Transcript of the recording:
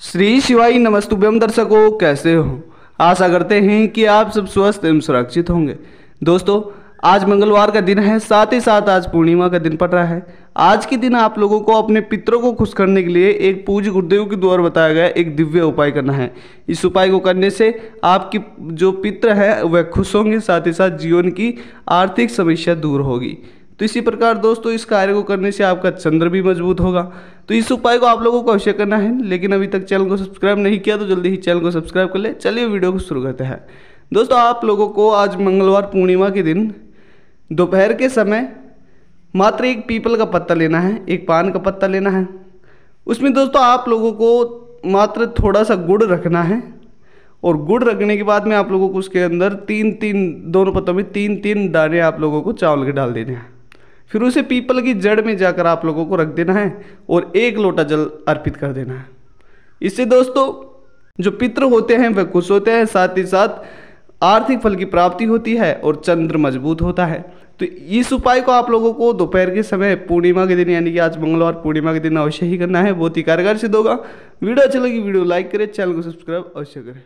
श्री शिवाई नमस्तुभ्यम दर्शकों, कैसे हो? आशा करते हैं कि आप सब स्वस्थ एवं सुरक्षित होंगे। दोस्तों, आज मंगलवार का दिन है, साथ ही साथ आज पूर्णिमा का दिन पड़ रहा है। आज के दिन आप लोगों को अपने पितरों को खुश करने के लिए एक पूज्य गुरुदेव के द्वारा बताया गया एक दिव्य उपाय करना है। इस उपाय को करने से आपकी जो पित्र है, वह खुश होंगे, साथ ही साथ जीवन की आर्थिक समस्या दूर होगी। तो इसी प्रकार दोस्तों, इस कार्य को करने से आपका चंद्र भी मज़बूत होगा। तो इस उपाय को आप लोगों को अवश्य करना है, लेकिन अभी तक चैनल को सब्सक्राइब नहीं किया तो जल्दी ही चैनल को सब्सक्राइब कर ले। चलिए वीडियो को शुरू करते हैं। दोस्तों, आप लोगों को आज मंगलवार पूर्णिमा के दिन दोपहर के समय मात्र एक पीपल का पत्ता लेना है, एक पान का पत्ता लेना है। उसमें दोस्तों, आप लोगों को मात्र थोड़ा सा गुड़ रखना है, और गुड़ रखने के बाद में आप लोगों को उसके अंदर तीन तीन दोनों पत्तों में तीन तीन दाने आप लोगों को चावल के डाल देने हैं। फिर उसे पीपल की जड़ में जाकर आप लोगों को रख देना है और एक लोटा जल अर्पित कर देना है। इससे दोस्तों, जो पितृ होते हैं वह खुश होते हैं, साथ ही साथ आर्थिक फल की प्राप्ति होती है और चंद्र मज़बूत होता है। तो इस उपाय को आप लोगों को दोपहर के समय पूर्णिमा के दिन, यानी कि आज मंगलवार पूर्णिमा के दिन अवश्य ही करना है। बहुत ही कारगर सिद्ध होगा। वीडियो अच्छी लगी, वीडियो लाइक करें, चैनल को सब्सक्राइब अवश्य करें।